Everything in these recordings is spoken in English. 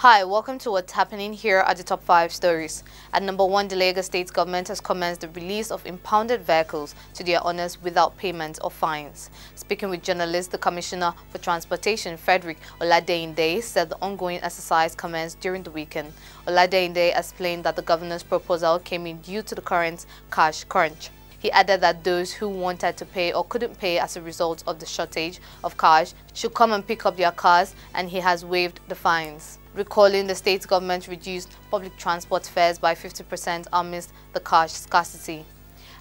Hi, welcome to what's happening here at the top 5 stories. At number 1, the Lagos State government has commenced the release of impounded vehicles to their owners without payment or fines. Speaking with journalists, the Commissioner for Transportation, Frederick Oladeinde, said the ongoing exercise commenced during the weekend. Oladeinde explained that the governor's proposal came in due to the current cash crunch. He added that those who wanted to pay or couldn't pay as a result of the shortage of cash should come and pick up their cars and he has waived the fines. Recalling the state government reduced public transport fares by 50% amidst the cash scarcity.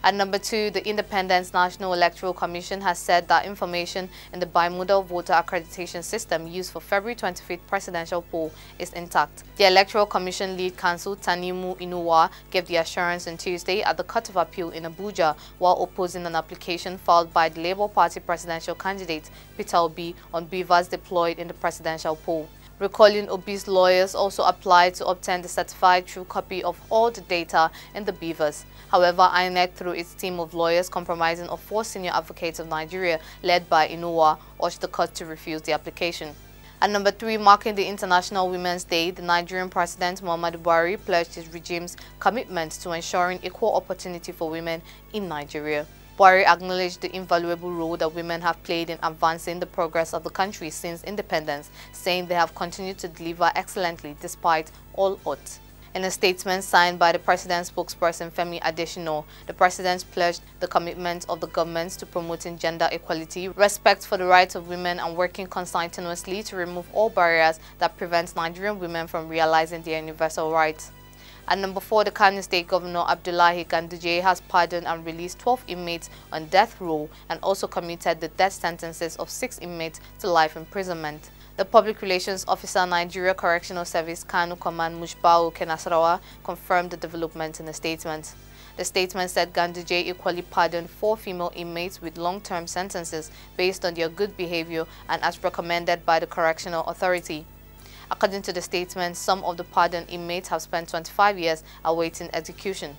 At number two, the Independent National Electoral Commission has said that information in the bimodal voter accreditation system used for February 25th presidential poll is intact. The Electoral Commission lead counsel Tanimu Inuwa gave the assurance on Tuesday at the Court of Appeal in Abuja while opposing an application filed by the Labour Party presidential candidate Peter Obi on BVAS deployed in the presidential poll. Recalling Obi's lawyers also applied to obtain the certified true copy of all the data in the BVAS. However, INEC, through its team of lawyers comprising of four senior advocates of Nigeria, led by Inuwa, urged the court to refuse the application. At number three, marking the International Women's Day, the Nigerian President Muhammadu Buhari pledged his regime's commitment to ensuring equal opportunity for women in Nigeria. Buhari acknowledged the invaluable role that women have played in advancing the progress of the country since independence, saying they have continued to deliver excellently despite all odds. In a statement signed by the president's spokesperson Femi Adesina, the president pledged the commitment of the government to promoting gender equality, respect for the rights of women and working continuously to remove all barriers that prevent Nigerian women from realizing their universal rights. At number 4, the Kano State Governor Abdullahi Ganduje has pardoned and released 12 inmates on death row and also commuted the death sentences of 6 inmates to life imprisonment. The Public Relations Officer Nigeria Correctional Service Kano Command Musbahu Kenasarawa confirmed the development in a statement. The statement said Ganduje equally pardoned four female inmates with long-term sentences based on their good behavior and as recommended by the Correctional Authority. According to the statement, some of the pardoned inmates have spent 25 years awaiting execution.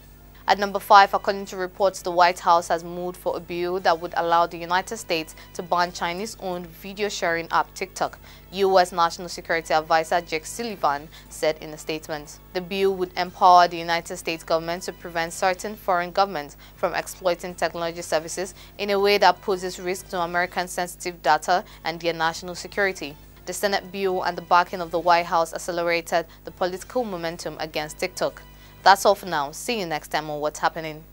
At number 5, according to reports, the White House has moved for a bill that would allow the United States to ban Chinese-owned video sharing app TikTok, U.S. National Security Advisor Jake Sullivan said in a statement. The bill would empower the United States government to prevent certain foreign governments from exploiting technology services in a way that poses risk to American sensitive data and their national security. The Senate bill and the backing of the White House accelerated the political momentum against TikTok. That's all for now. See you next time on What's Happening.